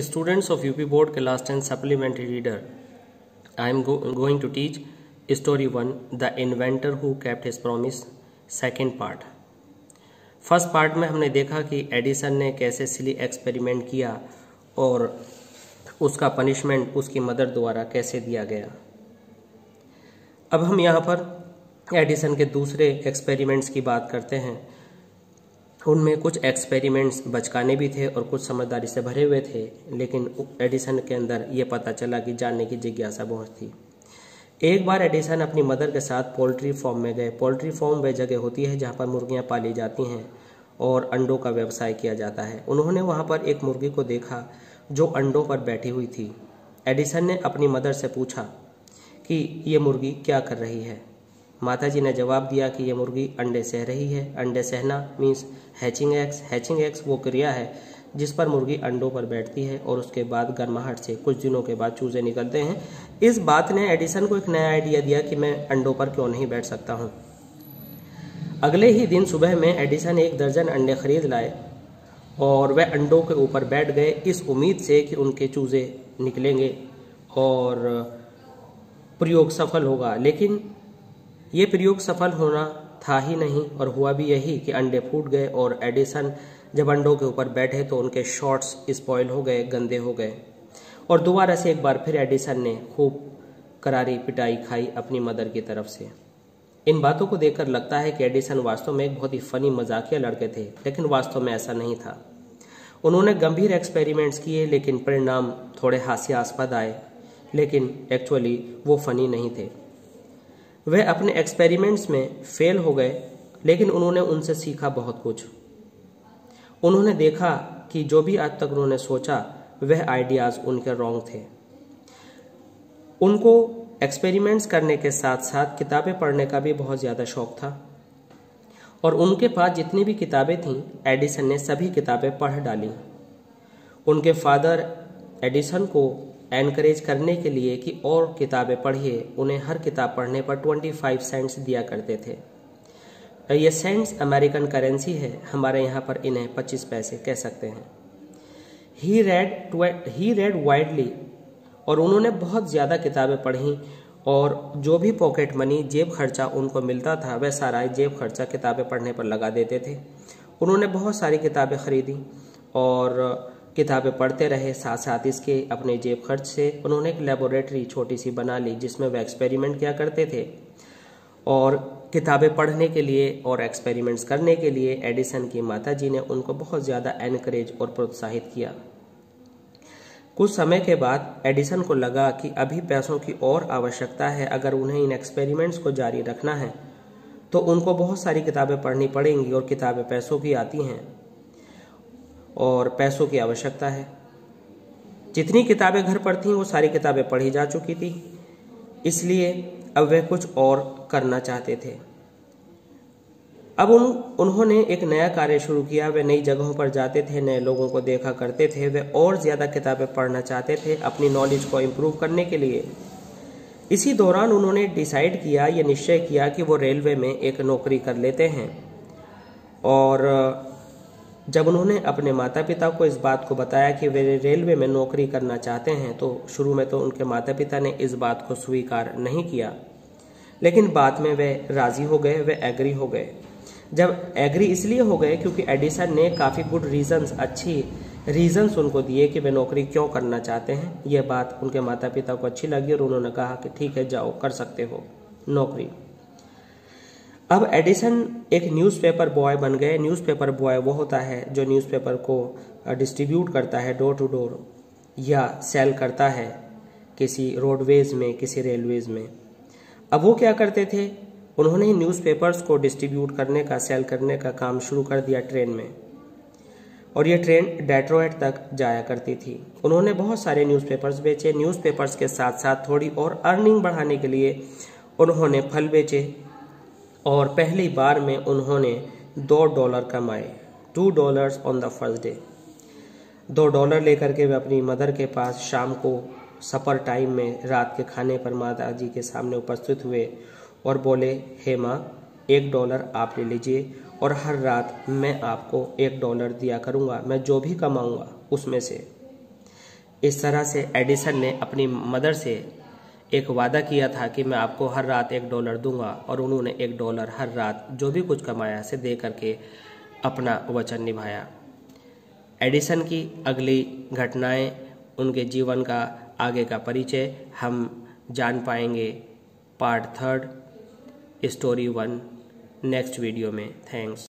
Students of UP board के last ten supplementary reader I am going to teach story one the inventor who kept his promise second part first part में हमने देखा कि Edison ने कैसे सिली experiment किया और उसका पनिशमेंट उसकी मदर द्वारा कैसे दिया गया। अब हम यहाँ पर एडिसन के दूसरे एक्सपेरिमेंट्स की बात करते हैं। उनमें कुछ एक्सपेरिमेंट्स बचकाने भी थे और कुछ समझदारी से भरे हुए थे, लेकिन एडिसन के अंदर ये पता चला कि जानने की जिज्ञासा बहुत थी। एक बार एडिसन अपनी मदर के साथ पोल्ट्री फार्म में गए। पोल्ट्री फार्म वह जगह होती है जहाँ पर मुर्गियाँ पाली जाती हैं और अंडों का व्यवसाय किया जाता है। उन्होंने वहाँ पर एक मुर्गी को देखा जो अंडों पर बैठी हुई थी। एडिसन ने अपनी मदर से पूछा कि, ये मुर्गी क्या कर रही है? माता जी ने जवाब दिया कि ये मुर्गी अंडे सह रही है। अंडे सहना means hatching eggs hatching eggs वो क्रिया है जिस पर मुर्गी अंडों पर बैठती है और उसके बाद गर्माहट से कुछ दिनों के बाद चूजे निकलते हैं। इस बात ने एडिसन को एक नया आइडिया दिया कि मैं अंडों पर क्यों नहीं बैठ सकता हूँ। अगले ही दिन सुबह में एडिसन एक दर्जन अंडे खरीद लाए और वह अंडों के ऊपर बैठ गए इस उम्मीद से कि उनके चूजे निकलेंगे और प्रयोग सफल होगा। लेकिन ये प्रयोग सफल होना था ही नहीं, और हुआ भी यही कि अंडे फूट गए और एडिसन जब अंडों के ऊपर बैठे तो उनके शॉट्स स्पॉइल हो गए, गंदे हो गए। और दोबारा से एक बार फिर एडिसन ने खूब करारी पिटाई खाई अपनी मदर की तरफ़ से। इन बातों को देखकर लगता है कि एडिसन वास्तव में एक बहुत ही फनी, मजाकिया लड़के थे, लेकिन वास्तव में ऐसा नहीं था। उन्होंने गंभीर एक्सपेरिमेंट्स किए, लेकिन परिणाम थोड़े हास्यास्पद आए, लेकिन एक्चुअली वो फनी नहीं थे। वह अपने एक्सपेरिमेंट्स में फेल हो गए, लेकिन उन्होंने उनसे सीखा बहुत कुछ। उन्होंने देखा कि जो भी आज तक उन्होंने सोचा, वह आइडियाज़ उनके रॉन्ग थे। उनको एक्सपेरिमेंट्स करने के साथ साथ किताबें पढ़ने का भी बहुत ज़्यादा शौक था। और उनके पास जितनी भी किताबें थीं एडिसन ने सभी किताबें पढ़ डाली। उनके फादर एडिसन को एनकरेज करने के लिए कि और किताबें पढ़िए। उन्हें हर किताब पढ़ने पर 25 सेंट्स दिया करते थे। ये सेंट्स अमेरिकन करेंसी है। हमारे यहाँ पर इन्हें 25 पैसे कह सकते हैं। He read he read widely और उन्होंने बहुत ज़्यादा किताबें पढ़ी। और जो भी पॉकेट मनी जेब खर्चा उनको मिलता था, वह सारा जेब खर्चा किताबें पढ़ने पर लगा देते थे। उन्होंने बहुत सारी किताबें खरीदी। और किताबें पढ़ते रहे साथ साथ इसके अपने जेब खर्च से उन्होंने एक लेबोरेटरी छोटी सी बना ली जिसमें वह एक्सपेरिमेंट किया करते थे। और किताबें पढ़ने के लिए और एक्सपेरिमेंट्स करने के लिए एडिसन की माता जी ने उनको बहुत ज़्यादा एनकरेज और प्रोत्साहित किया। कुछ समय के बाद एडिसन को लगा कि अभी पैसों की और आवश्यकता है, अगर उन्हें इन एक्सपेरिमेंट्स को जारी रखना है तो उनको बहुत सारी किताबें पढ़नी पड़ेंगी और किताबें पैसों की आती हैं। और पैसों की आवश्यकता है। जितनी किताबें घर पर थीं, वो सारी किताबें पढ़ी जा चुकी थी। इसलिए अब वे कुछ और करना चाहते थे। अब उन, उन्होंने एक नया कार्य शुरू किया। वे नई जगहों पर जाते थे, नए लोगों को देखा करते थे। वे और ज़्यादा किताबें पढ़ना चाहते थे अपनी नॉलेज को इम्प्रूव करने के लिए। इसी दौरान उन्होंने डिसाइड किया, या निश्चय किया कि वो रेलवे में एक नौकरी कर लेते हैं। और जब उन्होंने अपने माता पिता को इस बात को बताया कि वे रेलवे में नौकरी करना चाहते हैं तो शुरू में तो उनके माता पिता ने इस बात को स्वीकार नहीं किया। लेकिन बाद में वे राज़ी हो गए, वे एग्री हो गए। जब एग्री इसलिए हो गए क्योंकि एडिसन ने काफ़ी गुड रीजंस अच्छी रीजंस उनको दिए कि वे नौकरी क्यों करना चाहते हैं। यह बात उनके माता पिता को अच्छी लगी और उन्होंने कहा कि ठीक है, जाओ, कर सकते हो, नौकरी। अब एडिसन एक न्यूज़पेपर बॉय बन गए। न्यूज़पेपर बॉय वो होता है जो न्यूज़पेपर को डिस्ट्रीब्यूट करता है डोर टू डोर या सेल करता है किसी रोडवेज़ में, किसी रेलवेज में। अब वो क्या करते थे? उन्होंने ही न्यूज़पेपर्स को डिस्ट्रीब्यूट करने का सेल करने का काम शुरू कर दिया ट्रेन में। और ये ट्रेन डेट्रोइट तक जाया करती थी। उन्होंने बहुत सारे न्यूज़पेपर्स बेचे। न्यूज़पेपर्स के साथ साथ थोड़ी और अर्निंग बढ़ाने के लिए उन्होंने फल बेचे। और पहली बार में उन्होंने दो डॉलर कमाए। Two dollars on the first day दो डॉलर लेकर के वे अपनी मदर के पास शाम को सफ़र टाइम में रात के खाने पर माता जी के सामने उपस्थित हुए और बोले, हे माँ, एक डॉलर आप ले लीजिए और हर रात मैं आपको एक डॉलर दिया करूँगा। मैं जो भी कमाऊँगा उसमें से। इस तरह से एडिसन ने अपनी मदर से एक वादा किया था कि मैं आपको हर रात एक डॉलर दूँगा और उन्होंने एक डॉलर हर रात जो भी कुछ कमाया से दे करके अपना वचन निभाया। एडिसन की अगली घटनाएँ, उनके जीवन का आगे का परिचय हम जान पाएँगे। Part third, story one. Next video में। थैंक्स।